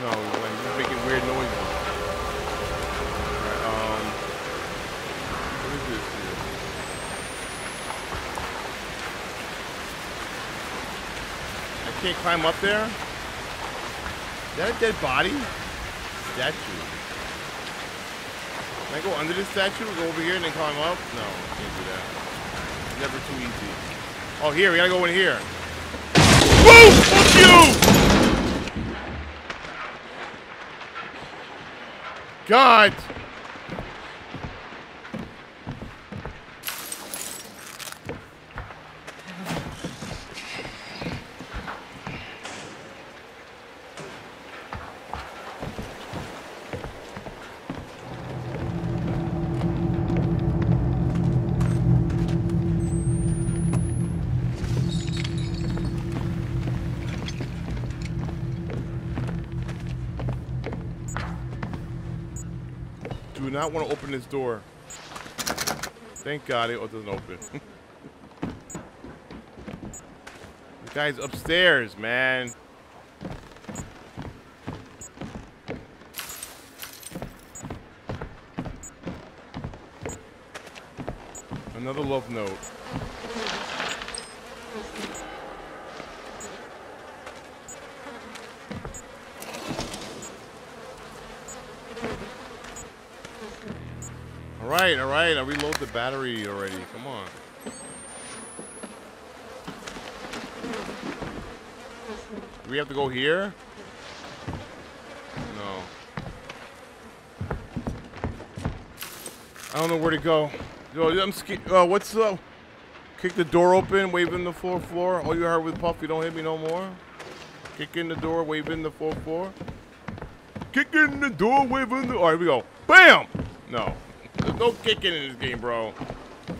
No, like he's making weird noises. Um. What is this? I can't climb up there? Is that a dead body? Statue. Can I go under this statue, go over here, and then climb up? No, can't do that. Never too easy. Oh, here, we gotta go in here. Woo! Fuck you! God! Not want to open this door. Thank God it doesn't open. the guy's upstairs, man. Another love note. All right, all right. I reload the battery already. Come on. Do we have to go here? No. I don't know where to go. Yo, I'm. Uh, what's up? Kick the door open, waving the floor floor. All you heard with Puffy, don't hit me no more. Kick in the door, waving the floor floor. Kick in the door, waving the. All right, here we go. Bam! No. No kicking in this game, bro.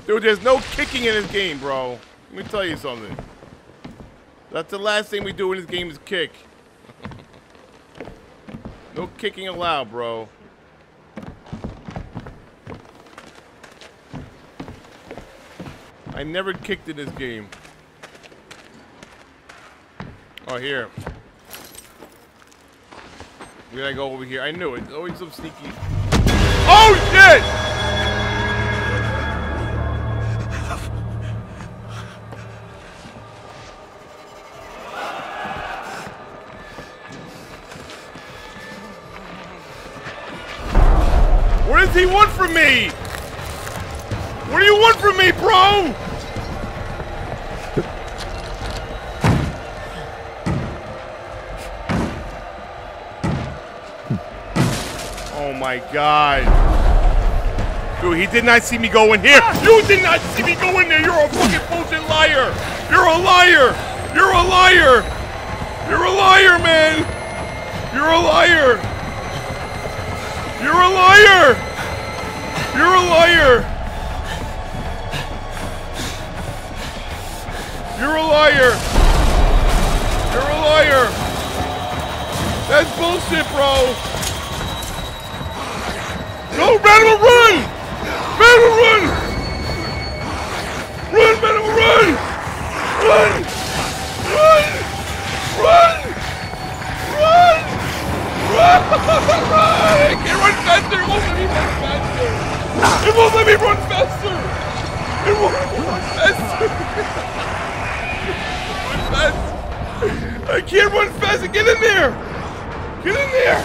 Dude, there's no kicking in this game, bro. Let me tell you something. That's the last thing we do in this game is kick. no kicking allowed, bro. I never kicked in this game. Oh, here. We gotta go over here. I knew it. Always some sneaky. Oh, shit! From me? What do you want from me, bro? Oh my god. Dude, he did not see me go in here. You did not see me go in there. You're a fucking bullshit liar. You're a liar. You're a liar. You're a liar, man. You're a liar. You're a liar. You're a liar. You're a liar. You're a liar. That's bullshit, bro. No, Venom, run! Venom, run! Run, Venom, run! Run! Run! Run! Run! Run! Run! I can't run faster! It won't run faster! It won't let me run faster! It won't let me run faster! run fast! I can't run faster! Get in there! Get in there!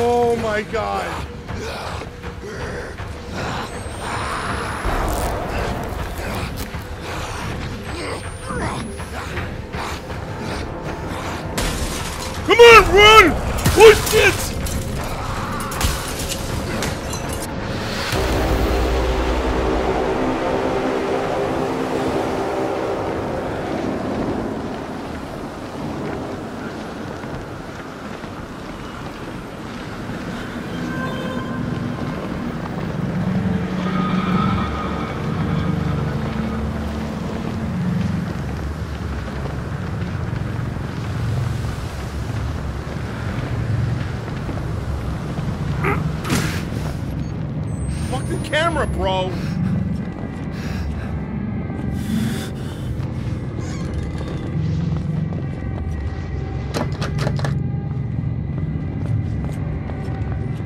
Oh my god! Come on, run! Push it! Camera, bro.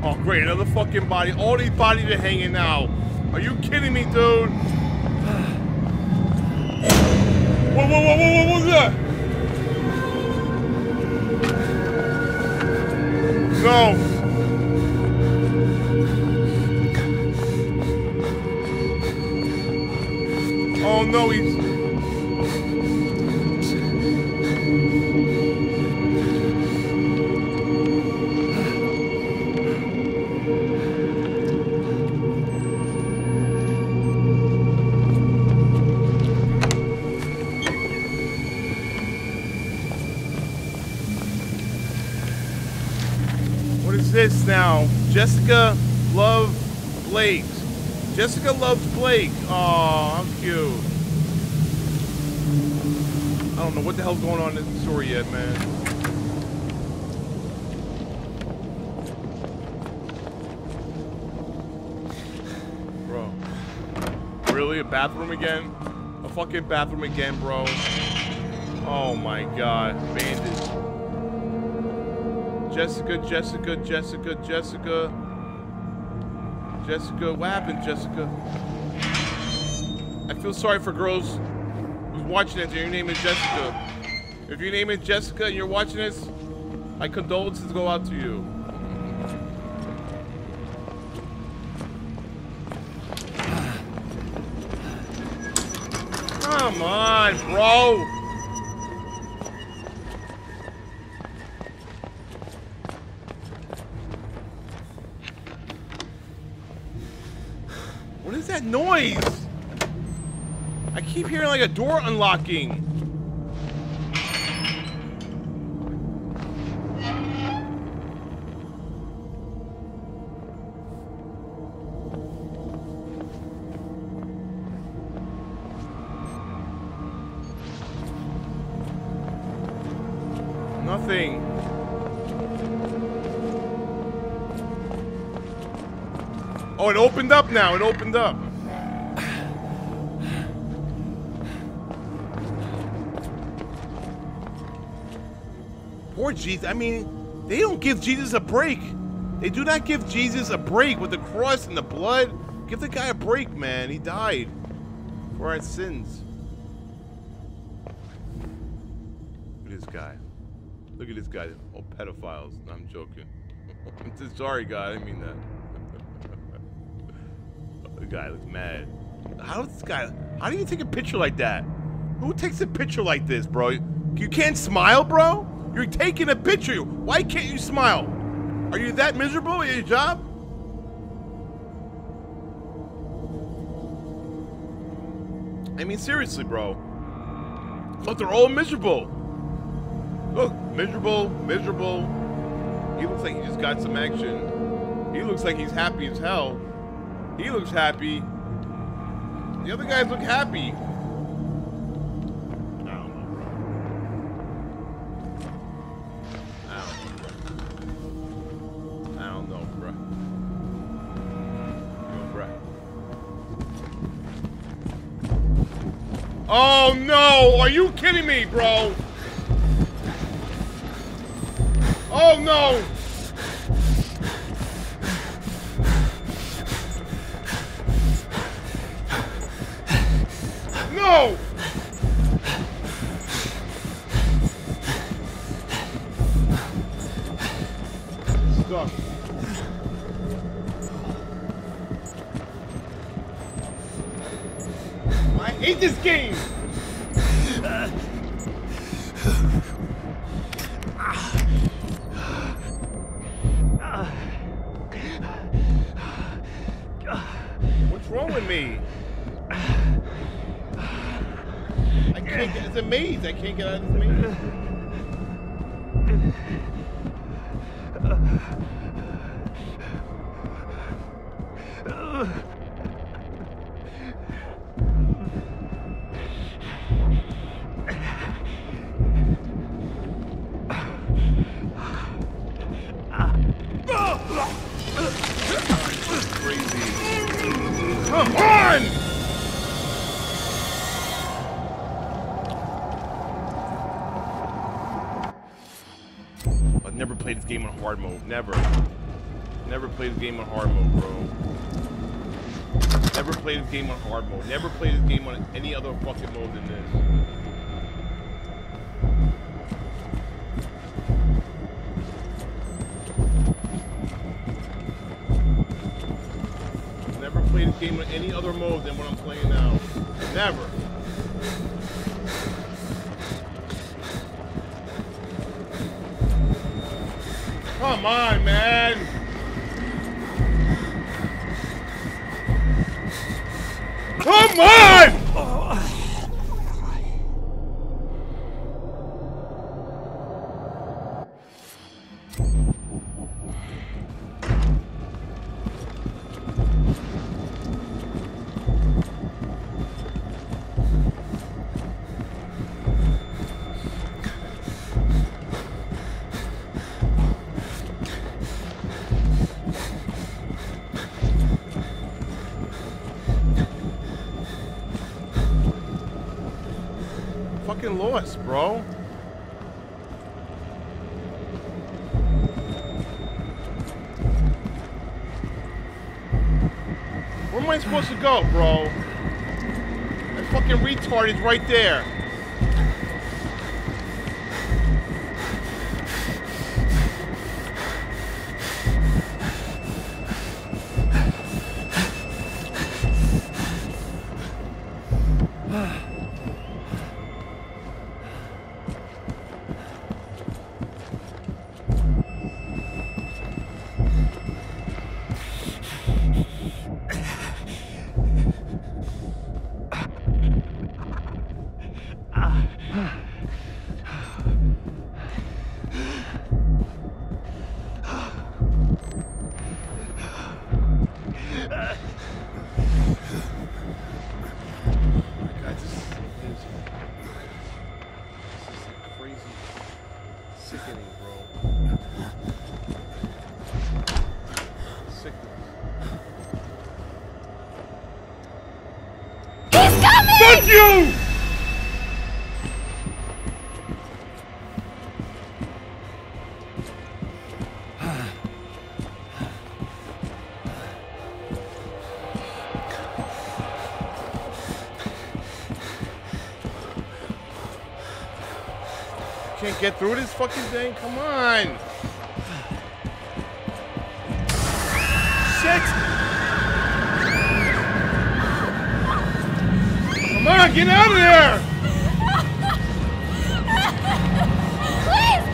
Oh, great, another fucking body. All these bodies are hanging now. Are you kidding me, dude? Whoa, whoa, whoa, whoa, what was that? No. Jessica loves Blake. Oh, how cute. I don't know what the hell's going on in the story yet, man. Bro. Really? A bathroom again? A fucking bathroom again, bro. Oh my god. Bandage. Jessica, Jessica, Jessica, Jessica. Jessica, what happened, Jessica? I feel sorry for girls who's watching this and your name is Jessica. If your name is Jessica and you're watching this, my condolences go out to you. Come on, bro. That noise? I keep hearing like a door unlocking. Nothing. Oh, it opened up now. It opened up. Poor Jesus. I mean, they don't give Jesus a break. They do not give Jesus a break with the cross and the blood. Give the guy a break, man. He died for our sins. Look at this guy. Look at this guy. All pedophiles. I'm joking. I'm sorry, God. I mean that. the guy looks mad. How this guy... How do you take a picture like that? Who takes a picture like this, bro? You can't smile, bro? You're taking a picture. Why can't you smile? Are you that miserable at your job? I mean, seriously, bro. Look, they're all miserable. Look, miserable, miserable. He looks like he just got some action. He looks like he's happy as hell. He looks happy. The other guys look happy. Are you kidding me, bro? Oh no! hard mode. Never. Never play the game on hard mode, bro. Never play this game on hard mode. Never play this game on any other fucking mode than this. Never play this game on any other mode than what I'm playing now. Never. Come on, man. Come on! Fucking lost, bro. Where am I supposed to go, bro? That fucking retard is right there. You! Can't get through this fucking thing? Come on! Get out of there! Please!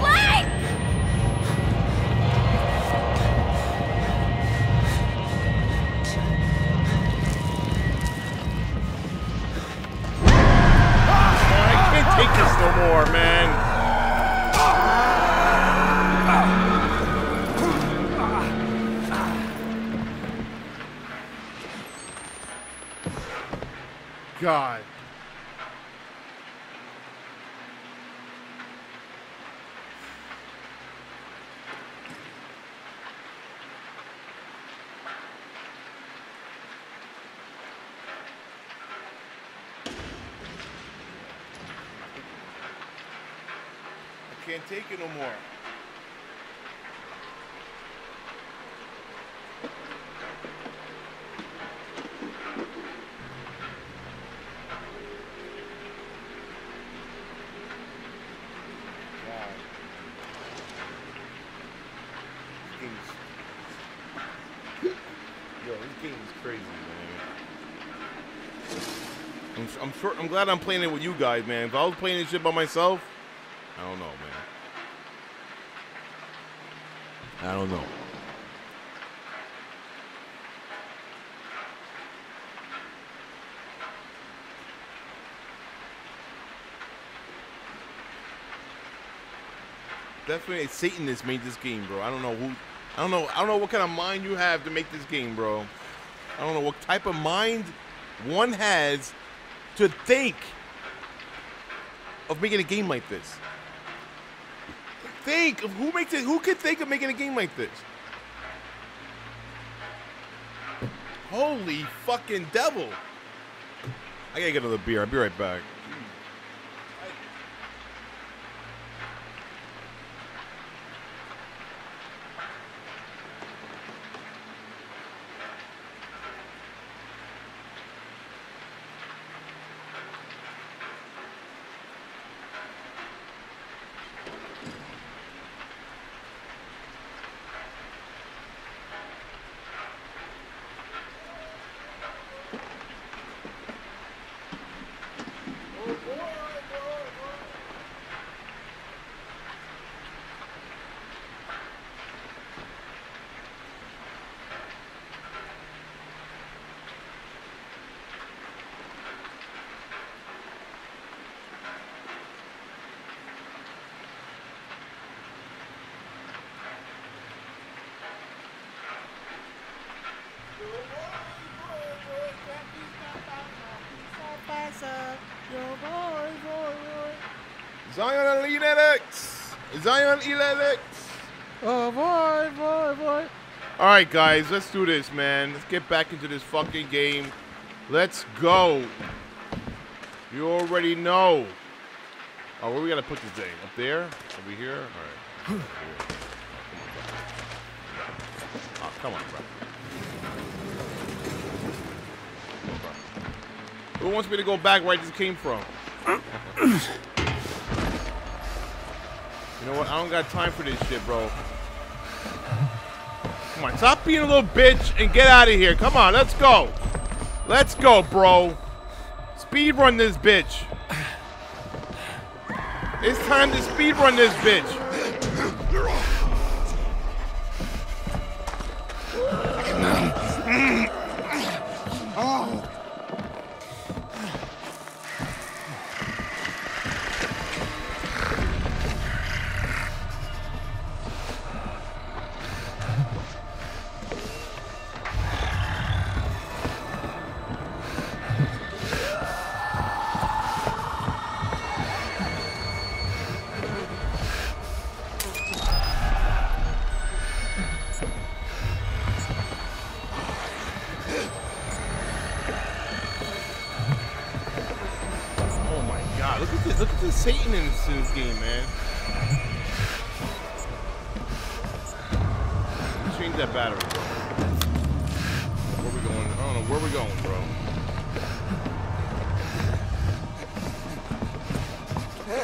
I can't take this no more, man. God. I can't take it no more. God. Yo, this game crazy, man. I'm, I'm sure. I'm glad I'm playing it with you guys, man. If I was playing this shit by myself, I don't know, man. I don't know. Definitely a Satanist made this game, bro. I don't know who. I don't know. I don't know what kind of mind you have to make this game, bro. I don't know what type of mind one has to think of making a game like this. Think of who makes it. Who could think of making a game like this? Holy fucking devil! I gotta get another beer. I'll be right back. Elix. Zion Elix. Oh boy, boy, boy. All right, guys, let's do this, man. Let's get back into this fucking game. Let's go. You already know. Oh, where we gotta put this thing? Up there? Over here? All right. Oh, ah, come on, bro. Who wants me to go back where I just came from? you know what? I don't got time for this shit, bro. Come on, stop being a little bitch and get out of here. Come on, let's go. Let's go, bro. Speed run this bitch. It's time to speed run this bitch. I'm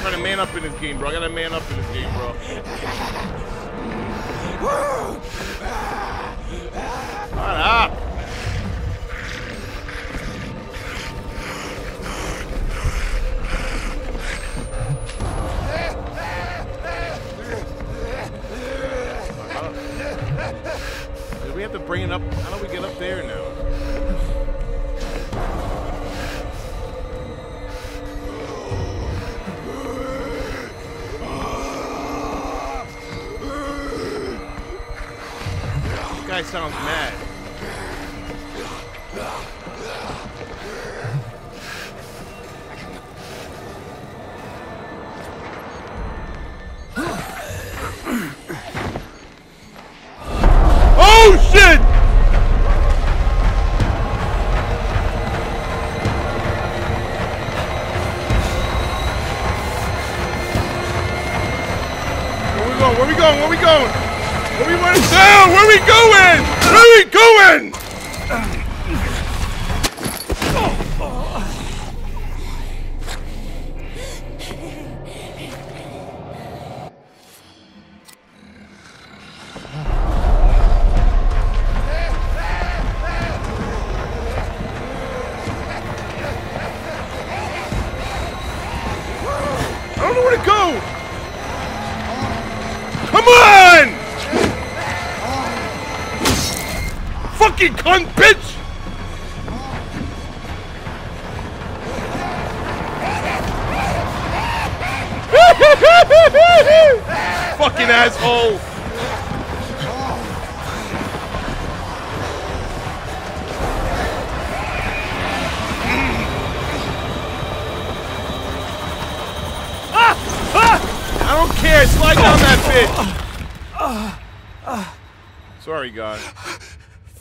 trying to man up in this game, bro. I gotta man up in this game, bro. Shut up! Do we have to bring it up? How do we get up there now? Guy sounds mad. Where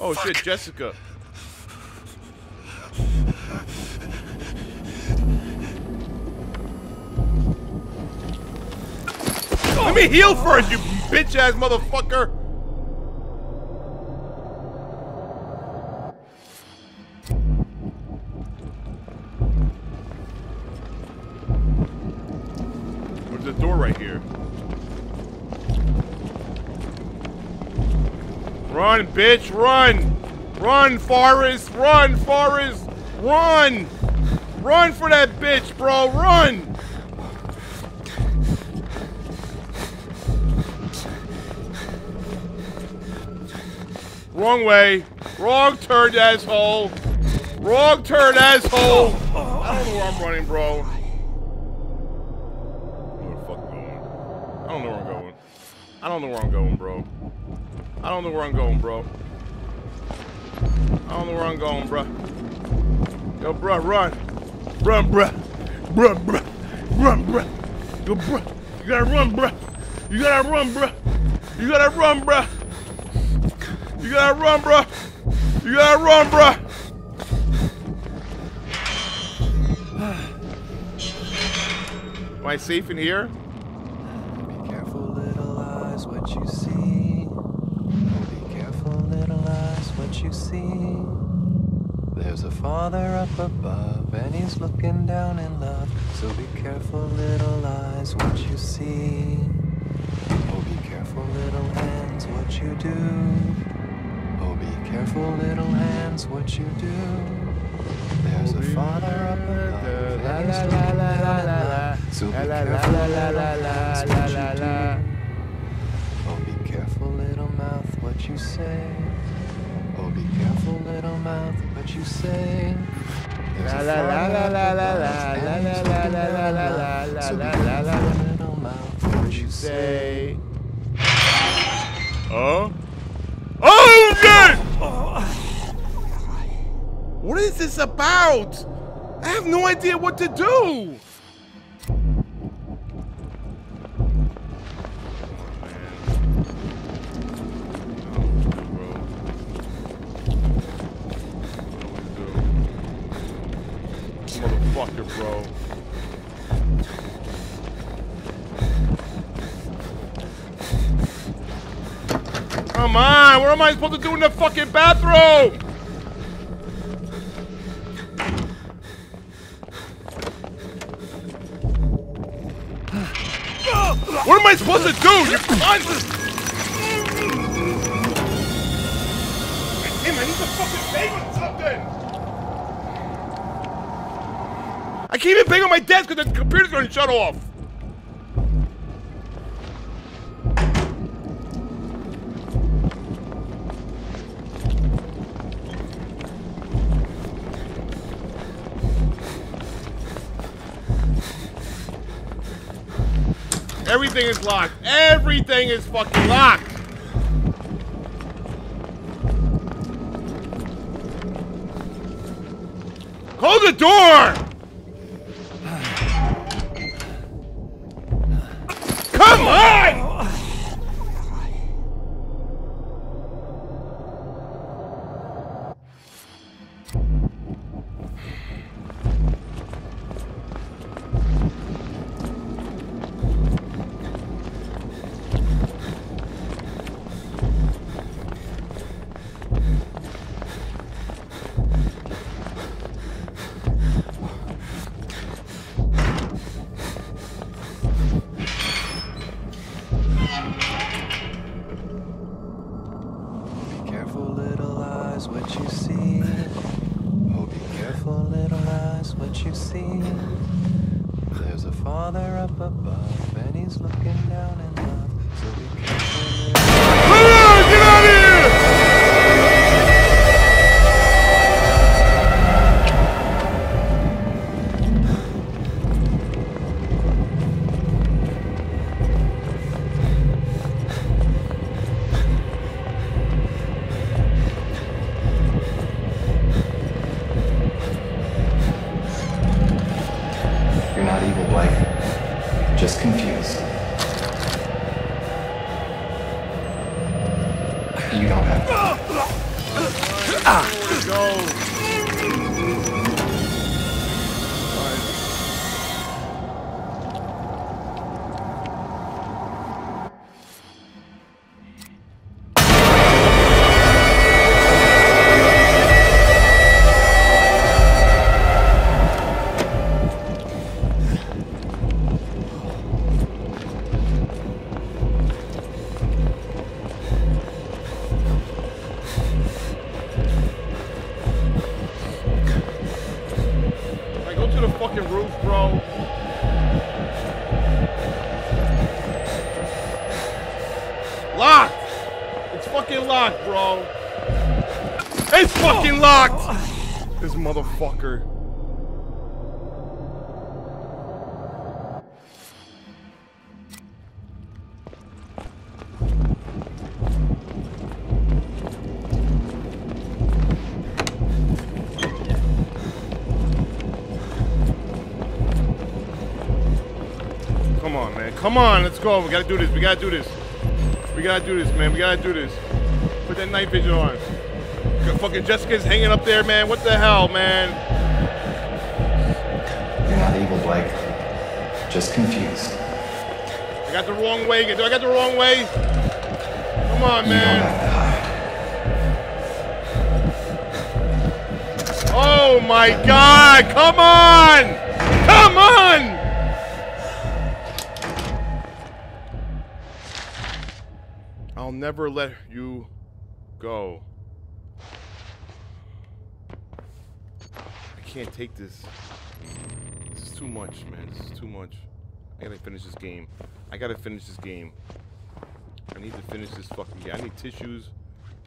Oh shit, Jessica. Let me heal first, you bitch ass motherfucker. Run, bitch, run! Run, Forrest! Run, Forrest! Run! Run for that bitch, bro! Run! Wrong way. Wrong turn, asshole. Wrong turn, asshole. I don't know where I'm running, bro. I don't know where I'm going. I don't know where I'm going, bro. I don't know where I'm going, bro. I don't know where I'm going, bro. Yo, bro, run. Run, bro. Bruh, bruh. Run, bro. Yo, bruh. You gotta run, bro. You gotta run, bro. You gotta run, bro. You gotta run, bro. You gotta run, bro. Am I safe in here? What you see. There's a father up above, and he's looking down in love. So be careful, little eyes, what you see. Oh, be careful, little hands, what you do. Oh, be careful, little hands, what you do. There's a father up above, and he's looking down in love. So be careful, little hands, what you do. Oh, be careful, little mouth, what you say. Oh, be careful, little mouth, what you say. La, la, la, la, la, la, la, he's la, looking la, la, la, la, So la, la, la, la. little mouth, what you say. Huh? Oh, oh shit! What is this about? I have no idea what to do. What am I supposed to do in the fucking bathroom? What am I supposed to do? You! Damn, I need fucking on something! I can't even bang on my desk because the computer's gonna shut off! Everything is locked. Everything is fucking locked. Close the door! Come on, let's go. We gotta do this. We gotta do this. We gotta do this, man. We gotta do this. Put that night vision on. Fucking Jessica's hanging up there, man. What the hell, man? You're not evil, Blake. Just confused. I got the wrong way. Do I got the wrong way? Come on, You man. have to hide. Oh my God! Come on! I'll never let you go. I can't take this. This is too much, man. This is too much. I gotta finish this game. I gotta finish this game. I need to finish this fucking game. I need tissues.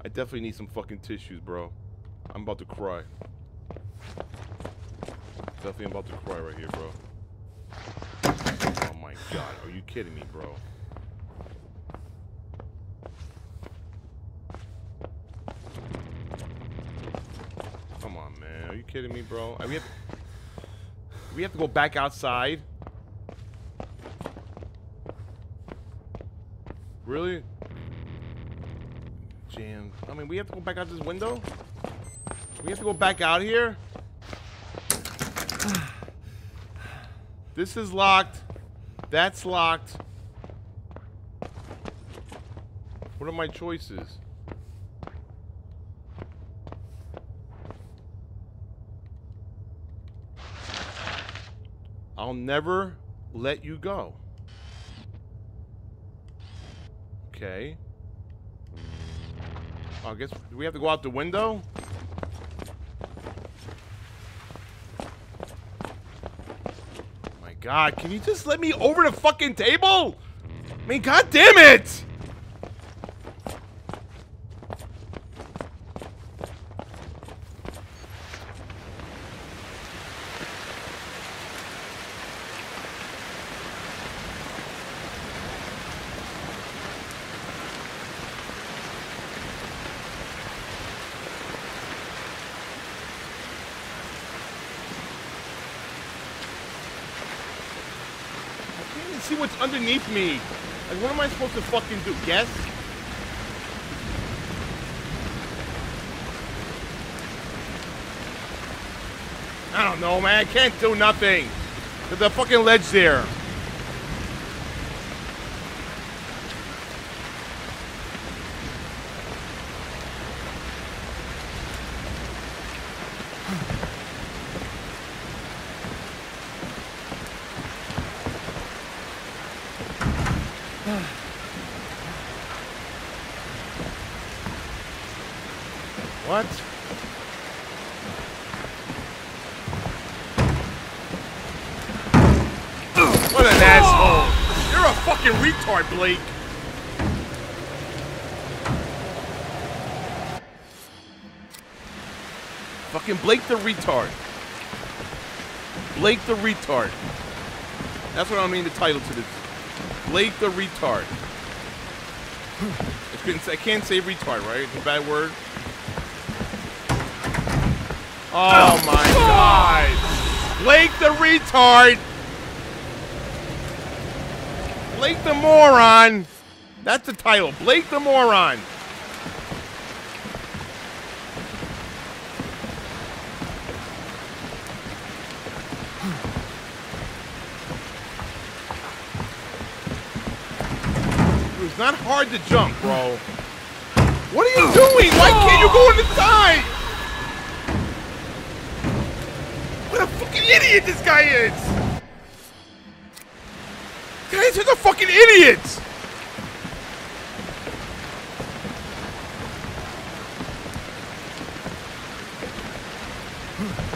I definitely need some fucking tissues, bro. I'm about to cry. Definitely about to cry right here, bro. Oh my god, are you kidding me, bro? Man. Are you kidding me, bro? Uh, we have, we have to go back outside? Really? Jam. I mean, we have to go back out this window? We have to go back out here? This is locked. That's locked. What are my choices? I'll never let you go. Okay. Oh, I guess do we have to go out the window? My God, can you just let me over the fucking table? I mean, God damn it! I what's underneath me. Like, what am I supposed to fucking do? Guess? I don't know, man. I can't do nothing. There's a fucking ledge there. What? What an asshole. You're a fucking Fucking Blake the retard. Blake the retard. That's what I mean the title to this. Blake the retard. I, couldn't say, I can't say retard, right? It's a bad word. Oh my god! Blake the retard! Blake the moron! That's the title. Blake the moron! It was not hard to jump, bro. What are you doing? Why can't you go on the side? What a fucking idiot this guy is! Guy's just a fucking idiot! Hmm.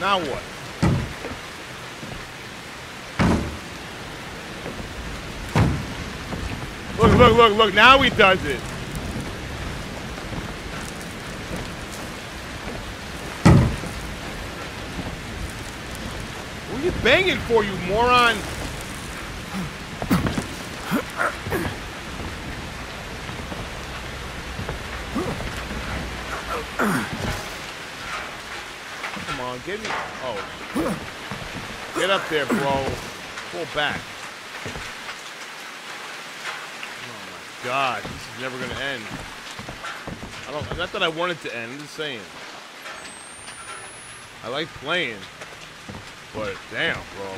Now what? Look, look, look, look. Now he does it. What are you banging for, you moron? Come on, get me. Oh. Get up there, bro. Pull back. Oh my god, this is never gonna end. I don't. Not that I want it to end. I'm just saying. I like playing, but damn, bro.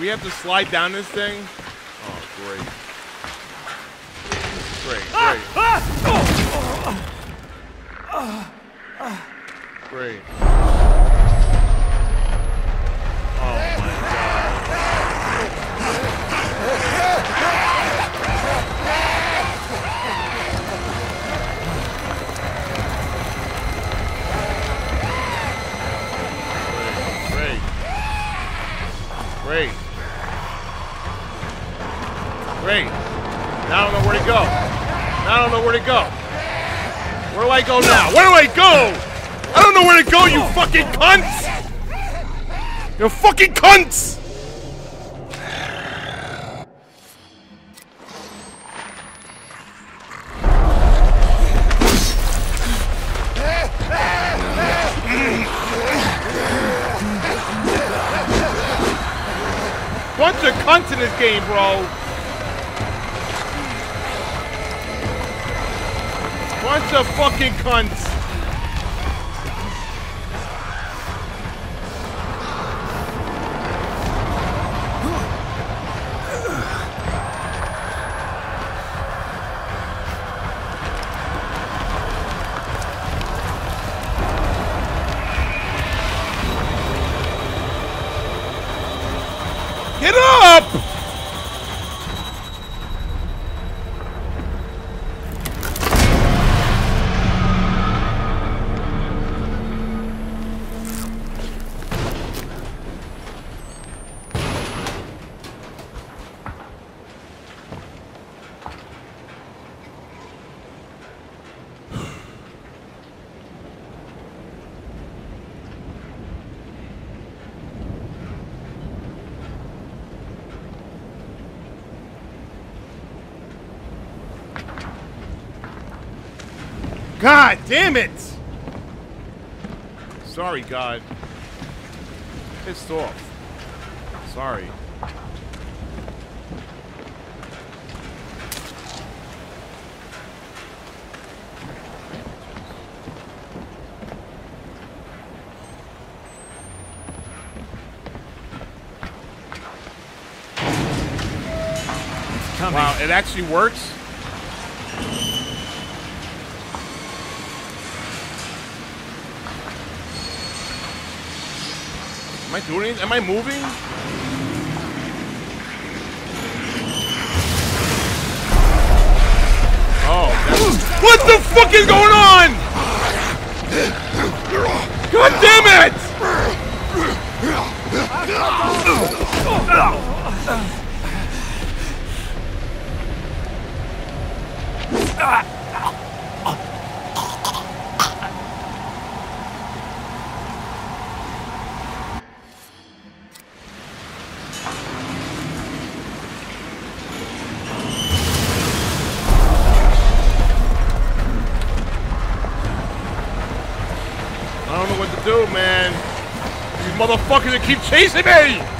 We have to slide down this thing? Oh, great. Great, great. Ah! Ah! Great. Fucking cunts! You fucking cunts! Bunch of cunts in this game, bro. Bunch of fucking cunts. Get up! God damn it! Sorry, God. Pissed off. Sorry. Wow, it actually works? Am I doing? Am I moving? Oh. What the fuck is going on? God damn it! Oh, I don't know what to do, man. These motherfuckers that keep chasing me!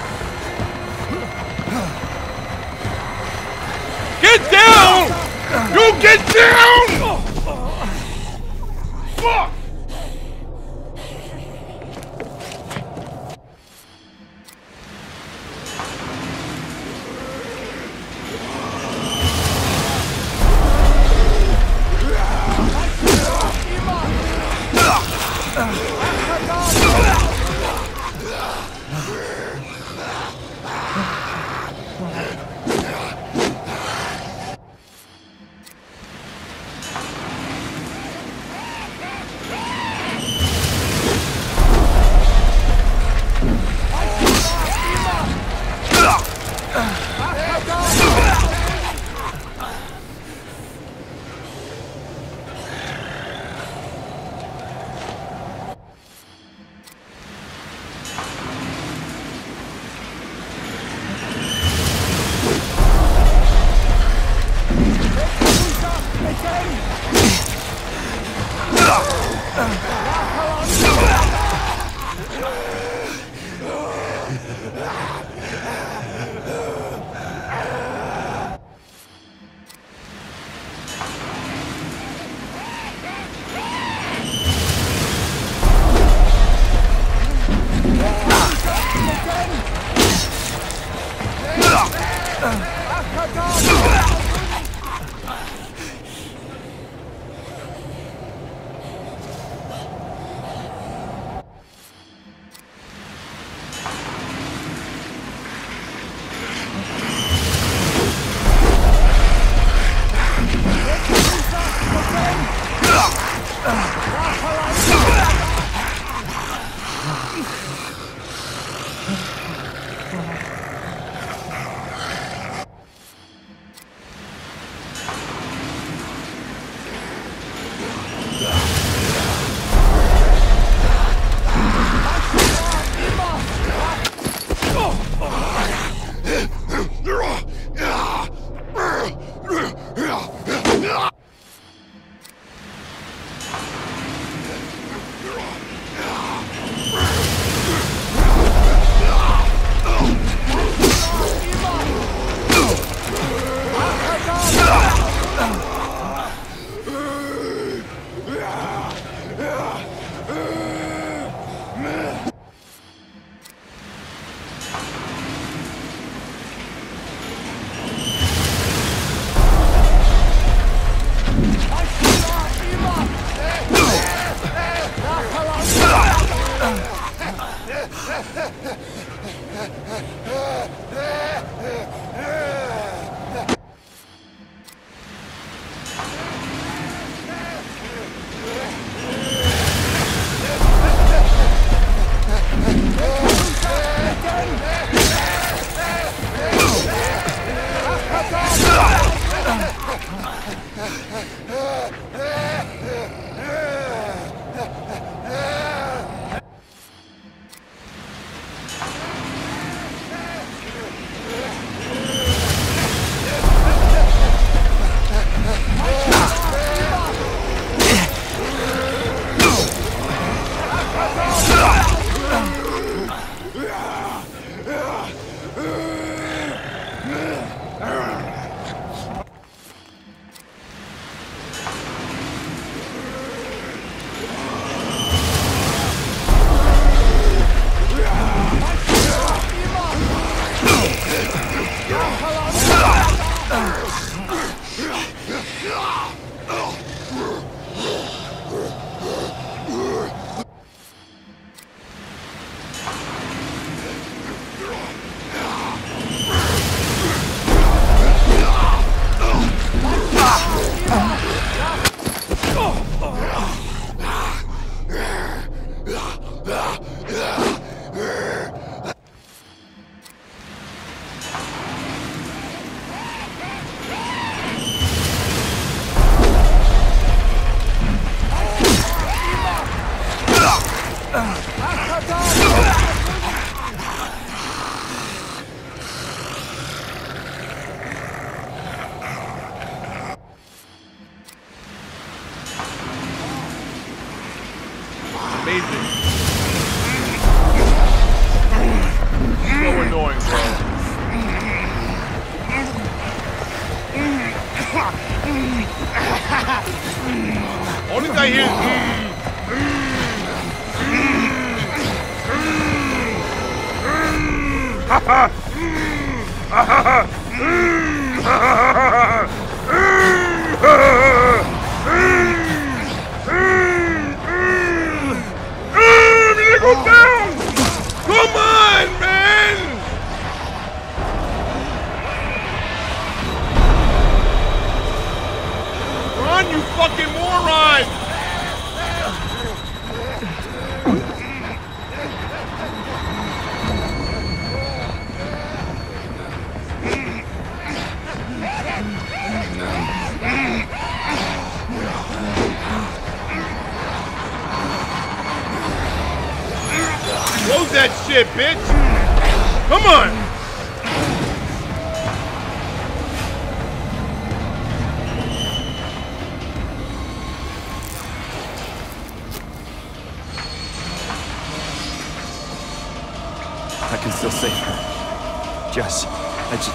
Still her. Jess, I just.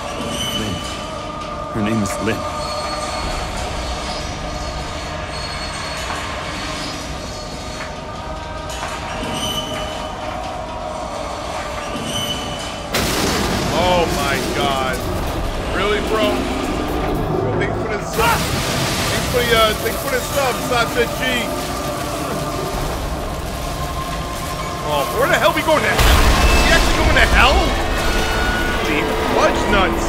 Lynn. Her name is Lynn. Oh my god. Really, bro? Yo, thanks for the sub. Thanks for the, uh, thanks for the sub, Sasha G. Oh, where the hell we going to hell? The fudge nuts.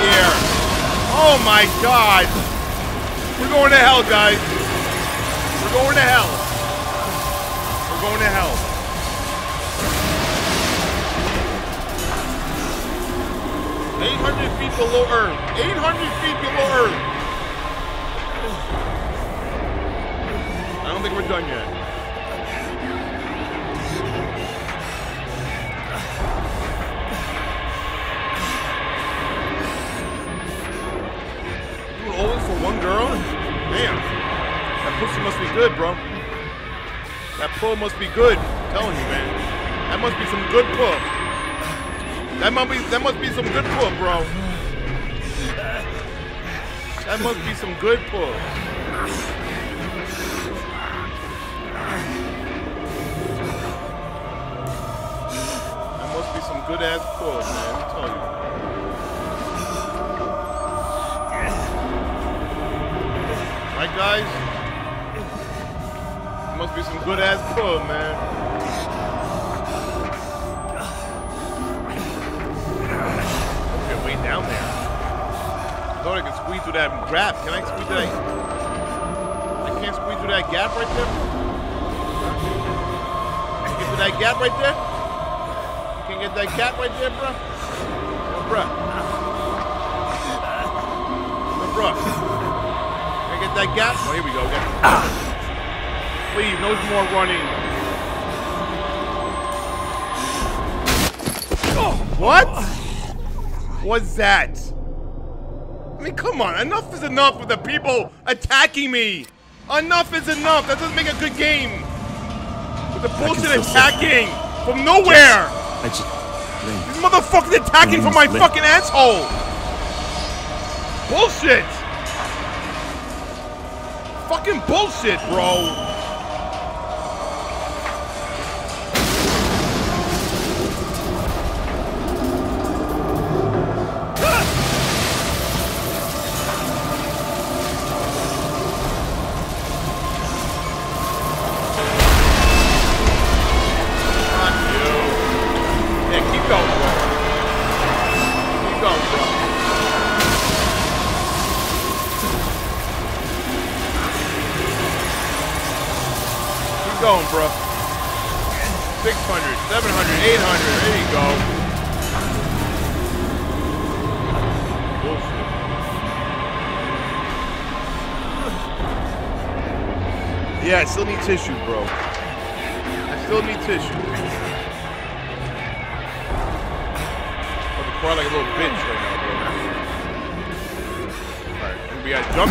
Here. Oh my god. We're going to hell, guys. We're going to hell. We're going to hell. Eight hundred feet below Earth. Eight hundred feet below Earth. I don't think we're done yet. One girl? Damn. That pussy must be good, bro. That pull must be good. I'm telling you, man. That must be some good pull. That must be that must be some good pull, bro. That must be some good pull. That must be some good ass pull, man. I'm telling you. Right, guys? Must be some good ass pull, man. Down there. I thought I could squeeze through that gap. Can I squeeze through that? I can't squeeze through that gap right there. Get to that gap right there. Can't get that gap right there, bro. Yo, bro. That gap. Oh, here we go. Got Please, no more running. Oh, What? What's that? I mean, come on. Enough is enough with the people attacking me. Enough is enough. That doesn't make a good game. With the bullshit attacking from nowhere. I just. Lynn, These motherfuckers attacking from my fucking asshole. Bullshit. Fucking bullshit, bro.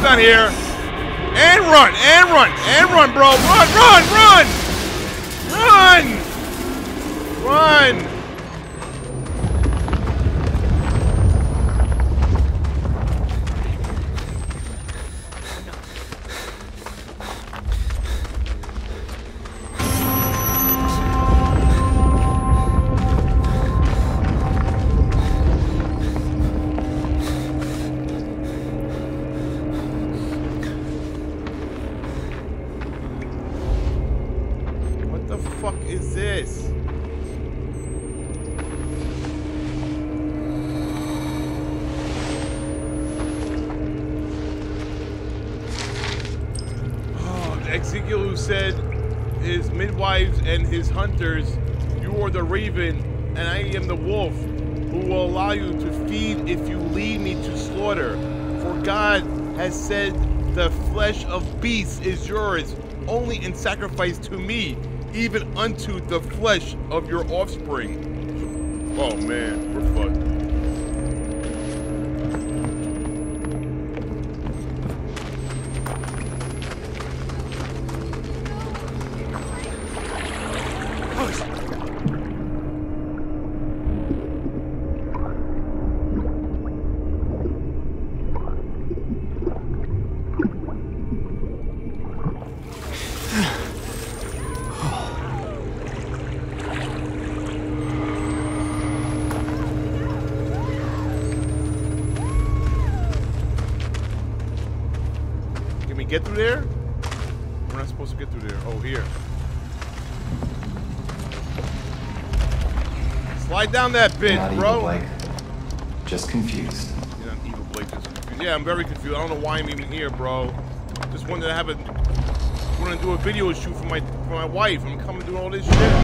Down here. And run, and run, and run, bro. Run, run, run! Run! Run! Ezekiel who said his midwives and his hunters, you are the raven and I am the wolf who will allow you to feed if you lead me to slaughter. For God has said the flesh of beasts is yours only in sacrifice to me, even unto the flesh of your offspring. Oh man, we're fucked. Down that bitch, not evil, bro. Blake. Just confused. You're not evil, Blake. Just confused. Yeah, I'm very confused. I don't know why I'm even here, bro. Just wanted to have a, wanted to do a video shoot for my for my wife. I'm coming to do all this shit.